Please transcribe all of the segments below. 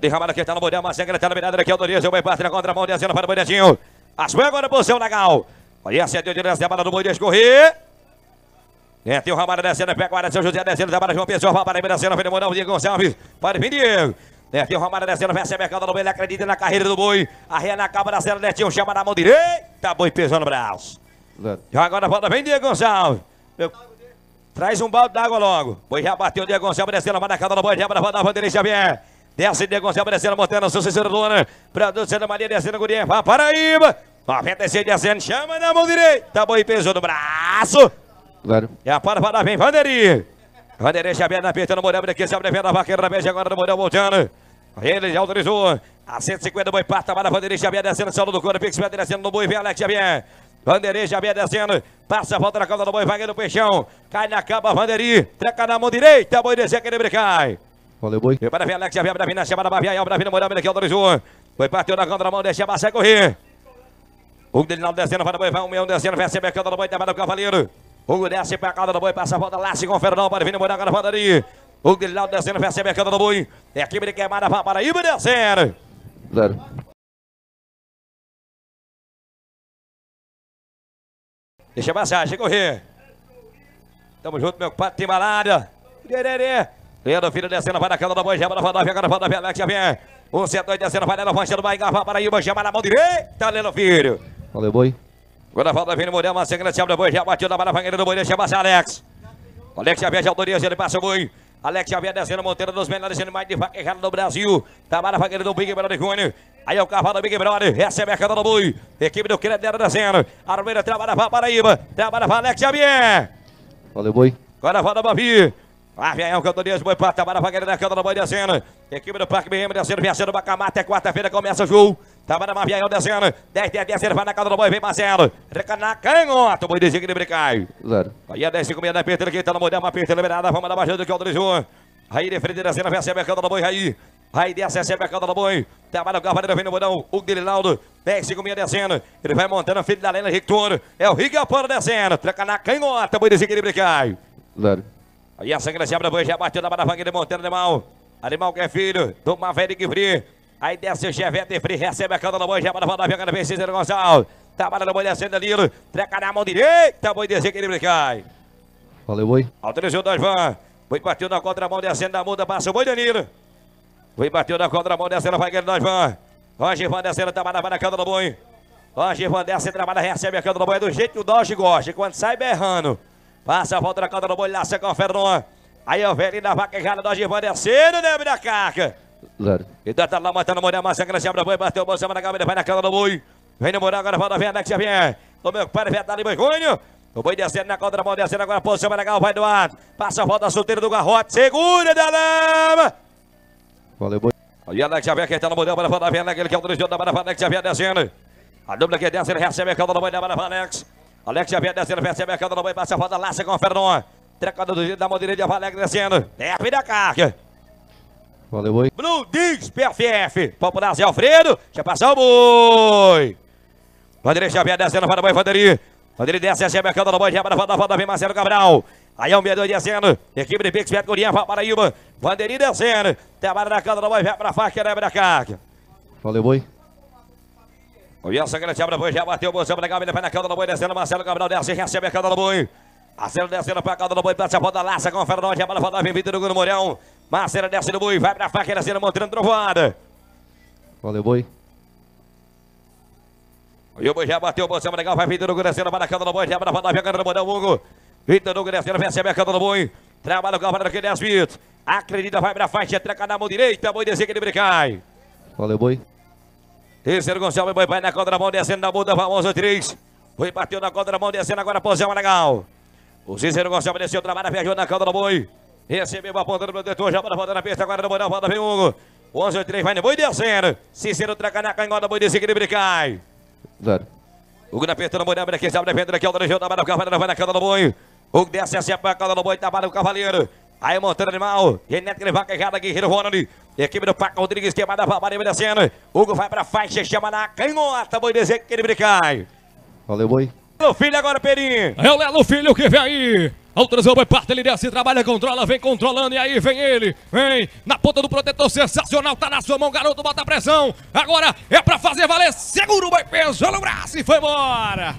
Derramada aqui, tá no Bodel, Marcelo, tá liberado aqui, autoriza o boi parte na contramão, descendo para o Boinetinho. As agora, posição legal. Olha, acertou direto, a bola do boi escorrer. É, tem o Ramada descendo, pega o área, São José descendo, trabalha João Pessoa, vai para descendo, vem o Diego Gonçalves, pode vir Diego. É, tem o Ramada descendo, recebe a calda do boi, ele acredita na carreira do boi. Arreia na capa da cena, Netinho chama na mão direita, boi pesando o braço. Já agora volta, vem Diego Gonçalves. Meu... Traz um balde d'água logo. Boi já bateu, Diego Gonçalves descendo, vai na calda do boi, já para a bandeira Xavier. Desce Diego Gonçalves descendo, montando o seu Cícero Luna. Produto Santa Maria descendo, Guriel, vai Paraíba. 96 descendo, chama na mão direita, boi pesou no braço. Claro. E a para para vem Vanderi. Vanderi já aberta, apertando o Morel, aqui, se abre a vaqueira na vez agora do Morel voltando. Ele já autorizou. A 150 boi parta para Vanderlei Xavier descendo, solo do couro, Pix descendo no boi, vem Alex Xavier. Vanderlei Xavier descendo, passa a volta na cauda do boi, vai no peixão, cai na capa, Vanderlei, treca na mão direita, boi descer, aquele brecai. Valeu, boi. Para ver Alex Xavier, para vir na chamada, Baviael, para vir no Morel, aqui autorizou. Foi bateu na contra mão, deixa a Bassa correr. O Delinaldo descendo, para o boi, vai um meio descendo, recebe a cauda do boi, para o cavaleiro. Hugo desce para a cauda do boi, passa a volta, laça com o Fernão, para vir no agora Vanderlei. O Grilhão descendo, recebe a cauda do boi. É a equipe de queimada para Paraíba descendo. Zero. Deixa passar, deixa correr. Tamo junto, meu compadre, tem malada. Dererê. Leandro Filho descendo, vai na do boi, chama na rodovia, agora rodovia, Alex Xavier. O C2 descendo, vai na Bahia, vai Paraíba, chama na mão direita, Leandro Filho. Valeu, boi. Agora a vem no Morel, grande do boi, já bateu na barafangueira do boi, passar, Alex. Alex Xavier de autoria, ele passa o boi. Alex Xavier descendo, monteiro dos melhores animais de vaca errada do Brasil. Tamara Fagueira do Big Brother Júnior. Aí é o cavalo do Big Brother, recebe a cana do boi. Equipe do Crédito descendo. Armeira trabalha para Paraíba, trabalha para Alex Xavier. Valeu, boi. Agora roda Bavi. Avião, cantorias, boi para Tamara Fagueira da cana do boi descendo. Equipe do Parque BM descendo, vencendo Bacamá até quarta-feira começa o jogo. Tamara Mavião descendo. 10, 10, 10, vai na casa do boi, vem Marcelo. Recana canhota, boi designa de brincar. Zero. Aí a 10, 5, meia da Peter, aqui tá no modelo, uma Peter liberada, vamos dar bajando que autorizou. Aí de frente cena, recebe a cana do boi, Raí. Aí desce, recebe a cana do boi. Trabalha o cavaleiro, vem no modão, o Guilheraldo. 10, 5, meia descendo. Ele vai montando, filho da Lena Rictor. É o Rigapano descendo. Treca na canhota, boi designa de brincar. Zero. Aí a sangue se abre, boi já bateu na barafangue de montando animal. Animal que é filho do Maverick Free. Aí desce o Chevette Free, recebe a cana do boi, já para a via, vem Cícero Gonçalves. Trabalha no boi descendo ali, treca na mão direita, boi designa de brincar. Valeu, boi. Autorizou dois van. Boi bateu na contramão, descendo da muda, passa o boi Danilo. Boi bateu na contramão, descendo, vai ganhando dois van. Roger Van descendo, trabalha, vai na cana do boi. Roger Van desce, trabalha, recebe a do boi, é do jeito que o Dodge gosta, quando sai berrando. Passa a volta na cana do boi, laça com o Fernão. Aí o velho da vaca errada, Dodge Van descendo, né, da caca. Zero. E tá lá matando o Morel, Massa, grande abre boi, bateu o bolsão na câmera, vai na cana do boi. Vem no Morel, agora volta, vem Alex Xavier. O meu pai vai dar ali, boi Cunho. O boi descendo na contramão, descendo agora, posição legal, vai do ar. Passa a volta solteira do garrote, segura da lama. Valeu, boi. Aí Alex Xavier que tá no modelo para a venda, aquele que é o dirigente da Banda Alex Xavier descendo. A dupla que desce, ele recebe a calda do boi da Banda Alex. Alex Xavier descendo, recebe a calda do boi, passa a volta, laça com o Fernão. Trecada do jeito da mão direita de Alex descendo. Derpe da carga. Valeu, boi. Blue Dix, PFF. Popular Zé Alfredo. Já passou o boi. Vanderlei Xavier descendo para o boi, Vanderlei. Vanderlei desce, recebe a calda do boi, já para a volta, volta, vem Marcelo Cabral. Aí é o medo descendo. Equipe de Pix, Beto vai Paraíba. Vanderlei descendo. Trabalha na do boi, vai para a faca, leva da carga. Valeu, boi. O Wilson grande abre boi, já bateu o bolsão legal, ele vai na calda do boi, descendo, Marcelo Cabral desce, recebe a calda do boi. Marcelo descendo para a calda do boi, passa a volta, laça o já para a volta, vem Vitor do Morão. Marcelo desce do boi, vai para a faca, descendo, montando trovada. Valeu, boi. E o boi já bateu o bolsão legal, vai Vitor Hugo descendo, vai na calda do boi, já para a volta, vem a Morão, Hugo. Vitor Hugo descendo, recebe a calda do boi. Trabalha o aqui, 10 bits. Acredita, vai para a faixa, treca na mão direita, boi desce que ele brecai. Valeu, boi. Terceiro Gonçalves, boi vai na contramão, descendo na muda, famoso 3. Boi bateu na contramão, descendo agora a posição legal. O Cícero Gonçalves desceu, trabalha, viajou na calda do boi. Recebeu a ponta do protetor, já para volta na pista, agora no boi, volta, vem Hugo. 11 3 vai no boi descendo. Cícero treca na canhota, boi ele brecai. Zero. Hugo na pista, no boi, abre aqui, sabe, defendendo aqui, o Dragão, trabalha o cavaleiro, vai na calda do boi. Hugo desce, assim, a calda do boi, trabalha o cavaleiro. Aí montando animal. Reneto que ele vai carregada, Guerreiro Ronald. Equipe do Paco Rodrigues, queimada para Maria descendo. Hugo vai pra faixa, chama na canhota. Boi desejo que ele brincar. Valeu, boi. O filho agora, Perinho. É o Lelo Filho que vem aí. Autorizou, vai parte, ele desce, trabalha, controla, vem controlando, e aí vem ele, vem na ponta do protetor, sensacional, tá na sua mão, garoto, bota pressão. Agora é pra fazer valer, segura o boi, pensou no braço e foi embora.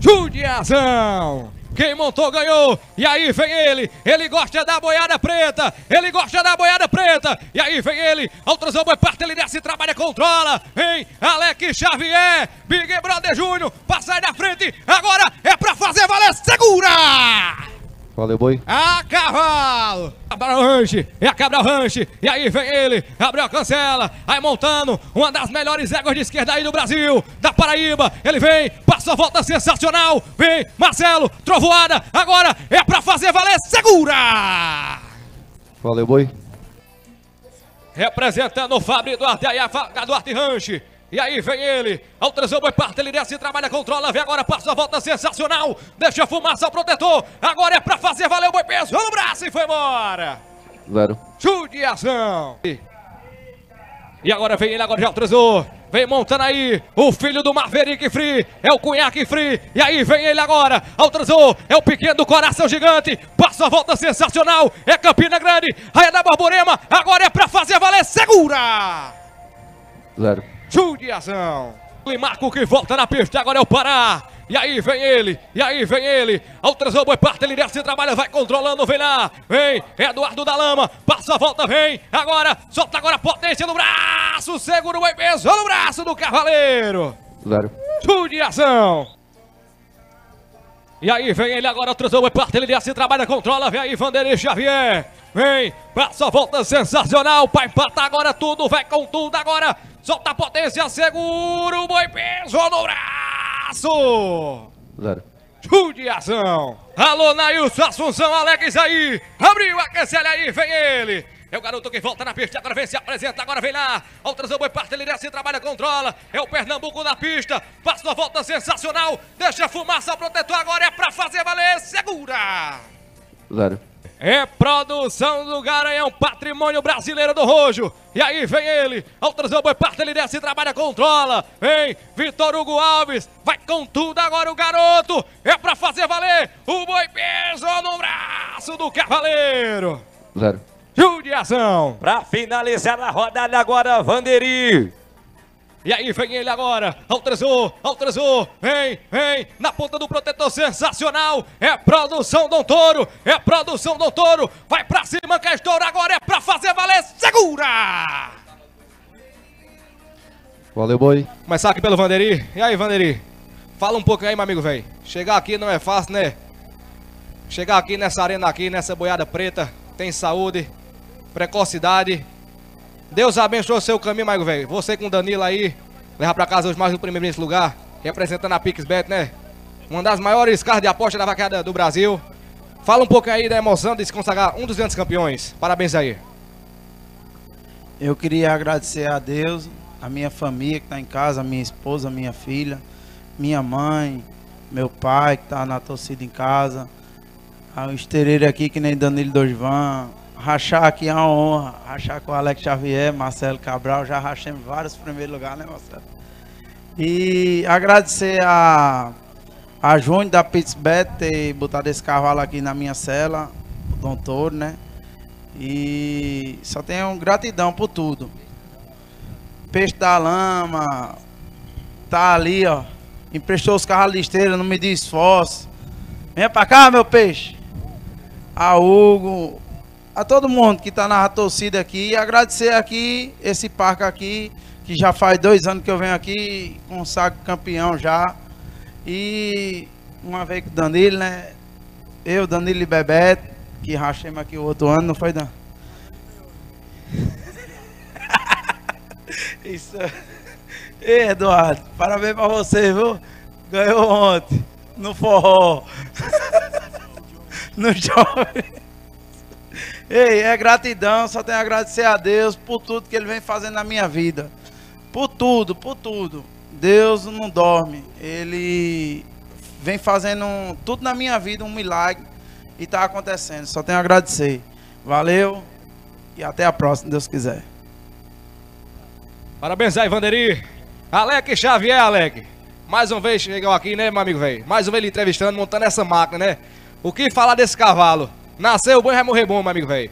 Judiação! Quem montou ganhou. E aí vem ele. Ele gosta da boiada preta. Ele gosta da boiada preta. E aí vem ele. Autorizou o boi parte. Ele desce, trabalha, controla. Vem Alex Xavier. Big Brother Júnior. Passa aí da frente. Agora é pra fazer valer. Segura! Valeu, boi. A cavalo! Cabral Ranche, é a Cabral Ranche, e aí vem ele, Gabriel Cancela, aí montando uma das melhores éguas de esquerda aí do Brasil, da Paraíba, ele vem, passa a volta sensacional, vem, Marcelo, trovoada, agora é pra fazer valer, segura! Valeu, boi. Representando o Fábio Duarte, aí a Duarte Ranche, e aí vem ele, autorizou o boi parte, ele desce, trabalha, controla, vem agora, passa a volta sensacional, deixa a fumaça ao protetor, agora é pra fazer valer o boi peso, no braço e foi embora. Zero. Judiação. E agora vem ele, agora já autorizou, vem montando aí, o filho do Maverick Free, é o Cunhaque Free, e aí vem ele agora, autorizou, é o pequeno do coração gigante, passa a volta sensacional, é Campina Grande, Raia da Borborema, agora é pra fazer valer, segura! Zero. Judiação. E Marco que volta na pista, agora é o Pará. E aí vem ele, e aí vem ele. Autorizou o boi parte, ele desce, trabalha, vai controlando, vem lá. Vem, Eduardo da Lama, passa a volta, vem. Agora, solta agora a potência no braço, segura o boi peso no braço do Cavaleiro. Zero. Judiação. E aí vem ele agora, o boi parte, ele desce, trabalha, controla, vem aí Vanderlei Xavier. Vem, passa a volta sensacional, pra empatar agora tudo, vai com tudo agora. Solta a potência, segura o boi peso no braço. Zero. Judiação. Alô, Nailson Assunção, Alex aí. Abriu a cancela aí, vem ele. É o garoto que volta na pista, agora vem, se apresenta, agora vem lá. Autorizou o boi parte, ele desce, trabalha, controla. É o Pernambuco na pista. Passa uma volta sensacional. Deixa a fumaça protetor, agora é pra fazer valer. Segura. Zero. É produção do Garanhão, patrimônio brasileiro do Rojo. E aí vem ele, autorizou o boi parte, ele desce, trabalha, controla. Vem, Vitor Hugo Alves, vai com tudo agora o garoto. É pra fazer valer, o boi pesou no braço do cavaleiro. Zero. Judiação. Pra finalizar a rodada agora, Vanderi. E aí vem ele agora, autorizou, autorizou, vem, vem, na ponta do protetor sensacional, é produção Dom Toro, é produção Dom Toro, vai pra cima Castor, agora. É pra fazer valer, segura! Valeu, boi. Começar aqui pelo Vanderi, e aí Vanderi, fala um pouco aí meu amigo, velho, chegar aqui não é fácil, né? Chegar aqui nessa arena aqui, nessa boiada preta, tem saúde, precocidade, Deus abençoe o seu caminho, Maigo, velho. Você com o Danilo aí, levar pra casa hoje mais um primeiro lugar, representando a PixBet, né? Uma das maiores cartas de aposta da vaqueada do Brasil. Fala um pouco aí da emoção de se consagrar um dos grandes campeões. Parabéns aí. Eu queria agradecer a Deus, a minha família que está em casa, a minha esposa, minha filha, minha mãe, meu pai que está na torcida em casa, o estereiro aqui que nem Danilo Dosvan, rachar aqui é uma honra. Rachar com o Alex Xavier, Marcelo Cabral. Já rachamos vários primeiros lugares, né, Marcelo? E agradecer a, a Júnior da Pittsbet ter botado esse cavalo aqui na minha cela, o Dom Toro, né? E só tenho gratidão por tudo. Peixe da lama, tá ali, ó. Emprestou os carros de esteira, não me deu esforço. Venha pra cá, meu peixe. A Hugo, a todo mundo que está na torcida aqui e agradecer aqui esse parque aqui, que já faz dois anos que eu venho aqui, com saco campeão já. E uma vez com o Danilo, né? Eu, Danilo e Bebeto, que rachemos aqui o outro ano, não foi, Dan? Isso. Ei, Eduardo, parabéns pra você, viu? Ganhou ontem, no forró. no jovem. Ei, é gratidão, só tenho a agradecer a Deus por tudo que Ele vem fazendo na minha vida. Por tudo, por tudo. Deus não dorme. Ele vem fazendo tudo na minha vida, um milagre. E está acontecendo. Só tenho a agradecer. Valeu. E até a próxima, Deus quiser. Parabéns aí, Vanderi. Alec Xavier, Alec. Mais uma vez chegou aqui, né, meu amigo velho? Mais uma vez entrevistando, montando essa máquina, né? O que falar desse cavalo? Nasceu boi, vai morrer bom, meu amigo velho.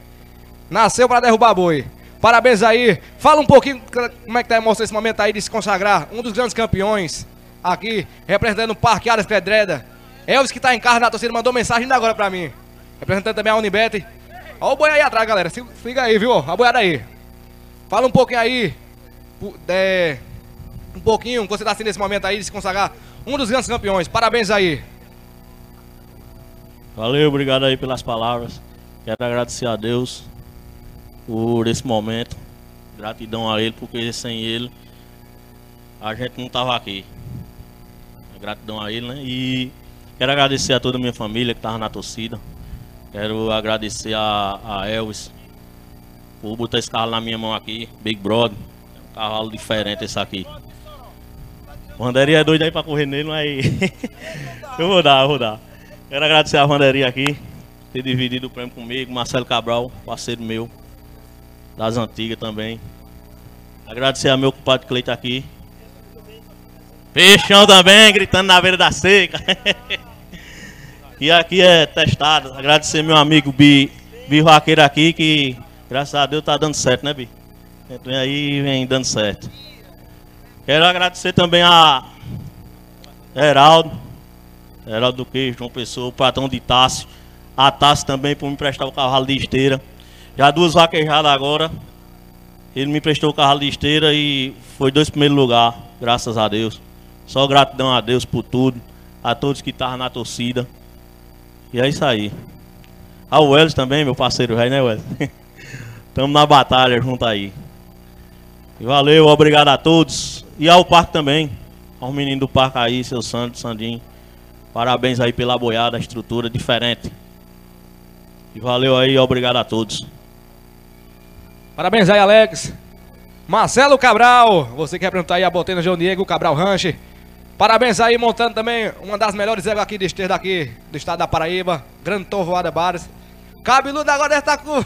Nasceu pra derrubar boi. Parabéns aí. Fala um pouquinho como é que tá a emoção esse momento aí de se consagrar. Um dos grandes campeões aqui, representando o Parque Aras Pedreda. Elvis que tá em casa na torcida mandou mensagem ainda agora pra mim. Representando também a Unibet. Olha o boi aí atrás, galera. Se- Fica aí, viu? A boiada aí. Fala um pouquinho aí. é, um pouquinho, que você tá assim nesse momento aí de se consagrar. Um dos grandes campeões. Parabéns aí. Valeu, obrigado aí pelas palavras. Quero agradecer a Deus por esse momento. Gratidão a Ele, porque sem Ele a gente não tava aqui. Gratidão a Ele, né? E quero agradecer a toda a minha família que tava na torcida. Quero agradecer a, a Elvis por botar esse carro na minha mão aqui, Big Brother. É um cavalo diferente esse aqui. O Randeria é doido aí pra correr nele, mas eu vou dar, eu vou dar. Quero agradecer a Randeria aqui, ter dividido o prêmio comigo, Marcelo Cabral, parceiro meu, das antigas também. Agradecer a meu compadre Cleito aqui. Peixão também, gritando na beira da seca. e aqui é testado. Agradecer meu amigo Bi, Bi Vaqueiro aqui, que graças a Deus tá dando certo, né, Bi? Então aí vem dando certo. Quero agradecer também a Heraldo, Heraldo do Queijo, João Pessoa, o patrão de Tássio, a Tássio também por me prestar o cavalo de esteira. Já duas vaquejadas agora. Ele me prestou o cavalo de esteira e foi dois primeiros lugar, graças a Deus. Só gratidão a Deus por tudo, a todos que estavam na torcida. E é isso aí. Ao Welles também, meu parceiro né, Welles? Estamos na batalha junto aí. E valeu, obrigado a todos. E ao parque também. Aos meninos do parque aí, seu Santos, Sandinho. Parabéns aí pela boiada, estrutura diferente. E valeu aí, obrigado a todos. Parabéns aí, Alex. Marcelo Cabral, você quer perguntar aí a botena João Diego Cabral Ranche. Parabéns aí, montando também uma das melhores éguas aqui daqui, do estado da Paraíba. Grande Torvoada Bares. Cabeludo agora deve estar com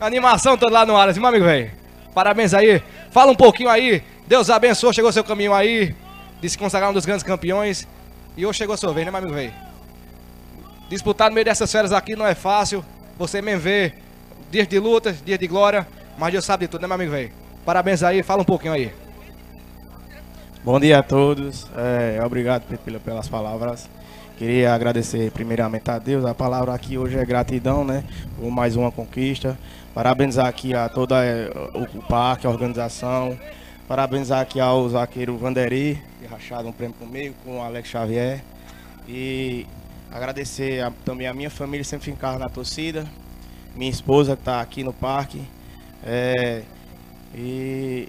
animação toda lá no Aras, meu amigo velho. Parabéns aí. Fala um pouquinho aí. Deus abençoe, chegou seu caminho aí. De se consagrar um dos grandes campeões. E hoje chegou a sua vez, né, meu amigo velho? Disputar no meio dessas férias aqui não é fácil. Você mesmo vê dias de lutas, dias de glória. Mas Deus sabe de tudo, né, meu amigo velho? Parabéns aí, fala um pouquinho aí. Bom dia a todos, é, obrigado pe- pela- pelas palavras. Queria agradecer primeiramente a Deus. A palavra aqui hoje é gratidão, né? Por mais uma conquista. Parabenizar aqui a toda é, o, parque, a organização. Parabenizar aqui ao zagueiro Vanderi, rachado um prêmio comigo, com o Alex Xavier. E agradecer a- também a minha família, sempre ficar na torcida. Minha esposa que está aqui no parque. É, e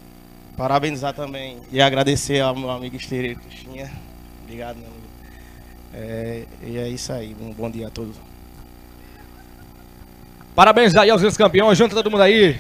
Parabenizar também e agradecer ao meu amigo Estereiro Tuxinha. Obrigado, meu amigo. É, e é isso aí. Um bom dia a todos. Parabéns aí aos grandes campeões, junta todo mundo aí.